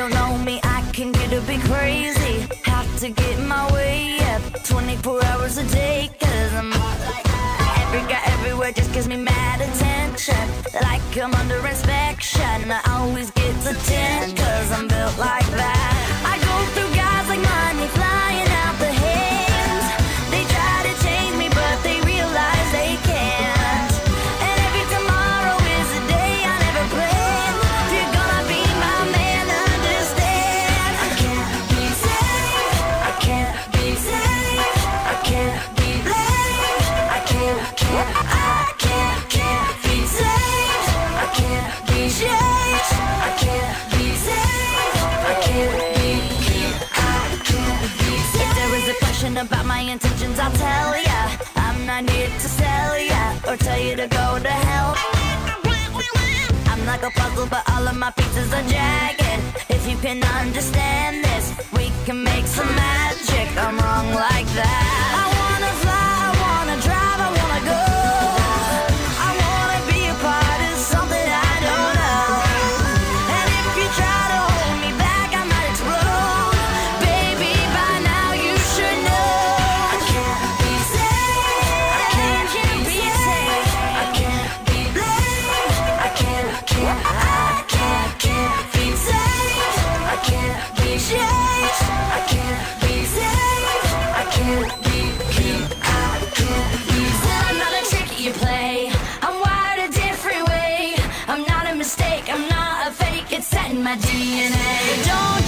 don't know me, I can get a bit crazy. Have to get my way up 24 hours a day, cause I'm hot like that. Every guy everywhere just gives me mad attention. Like I'm under inspection, I always intentions, I'll tell ya. I'm not here to sell ya Or tell you to go to hell. I'm like a puzzle, but all of my pieces are jagged. If you can understand this We can make some magic. in my DNA. Don't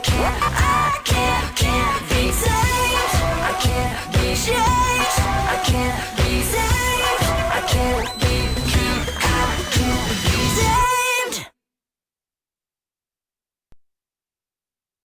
can't.